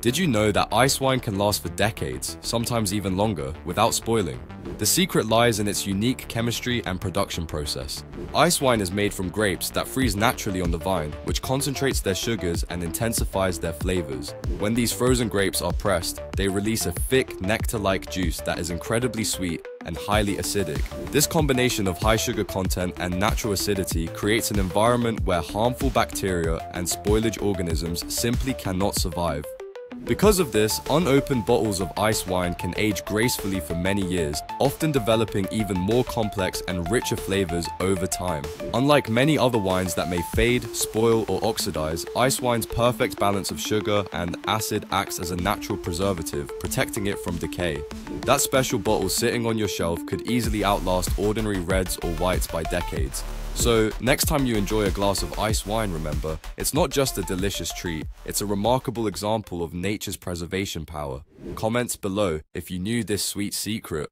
Did you know that ice wine can last for decades, sometimes even longer, without spoiling? The secret lies in its unique chemistry and production process. Ice wine is made from grapes that freeze naturally on the vine, which concentrates their sugars and intensifies their flavors. When these frozen grapes are pressed, they release a thick, nectar-like juice that is incredibly sweet and highly acidic. This combination of high sugar content and natural acidity creates an environment where harmful bacteria and spoilage organisms simply cannot survive. Because of this, unopened bottles of ice wine can age gracefully for many years, often developing even more complex and richer flavors over time. Unlike many other wines that may fade, spoil, or oxidize, ice wine's perfect balance of sugar and acid acts as a natural preservative, protecting it from decay. That special bottle sitting on your shelf could easily outlast ordinary reds or whites by decades. So, next time you enjoy a glass of ice wine, remember, it's not just a delicious treat, it's a remarkable example of nature's preservation power. Comments below if you knew this sweet secret.